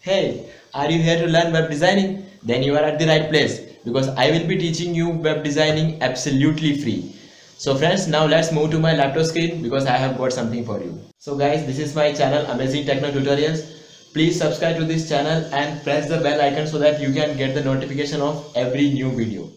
Hey, are you here to learn web designing? Then you are at the right place because I will be teaching you web designing absolutely free. So friends, now let's move to my laptop screen because I have got something for you. So guys, this is my channel Amazing Techno Tutorials. Please subscribe to this channel and press the bell icon so that you can get the notification of every new video.